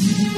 Thank you.